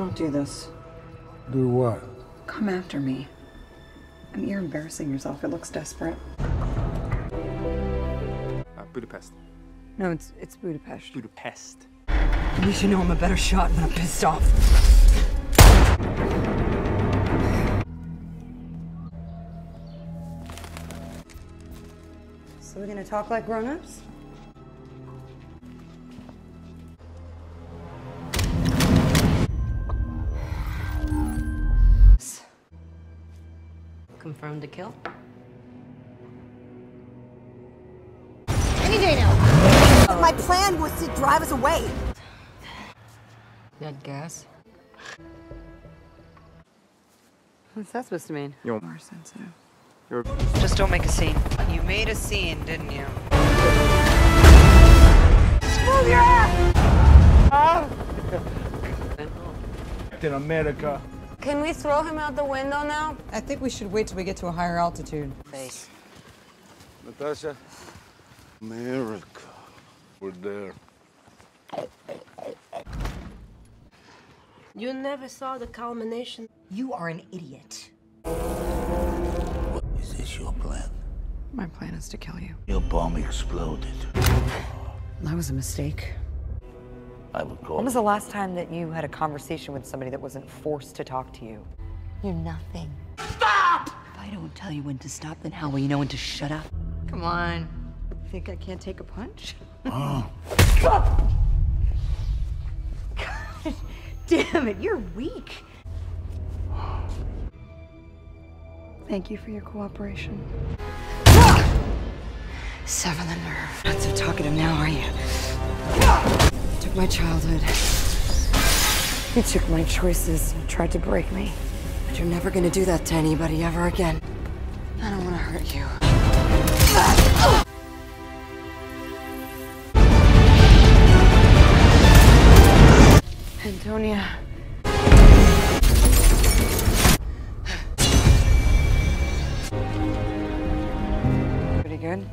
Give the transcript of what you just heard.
Don't do this. Do what? Come after me. I mean, you're embarrassing yourself. It looks desperate. Uh, Budapest. No, it's it's Budapest. Budapest. At least you know I'm a better shot when I'm pissed off. So we're gonna talk like grown-ups? Confirmed to kill? Any day now. My plan was to drive us away. You had gas? What's that supposed to mean? Yo. More sensitive. You're Just don't make a scene. You made a scene, didn't you? Move your ass! Ah! In America. Can we throw him out the window now? I think we should wait till we get to a higher altitude. Face. Natasha. America. We're there. You never saw the culmination. You are an idiot. Is this your plan? My plan is to kill you. Your bomb exploded. That was a mistake. I would call When was the last time that you had a conversation with somebody that wasn't forced to talk to you? You're nothing. Stop! If I don't tell you when to stop, then how will you know when to shut up? Come on. You Think I can't take a punch? Oh. God. God damn it, you're weak. Thank you for your cooperation. Sever the nerve. Not so talkative now, are you? my childhood. You took my choices and tried to break me. But you're never gonna do that to anybody ever again. I don't wanna hurt you. Antonia. Pretty good?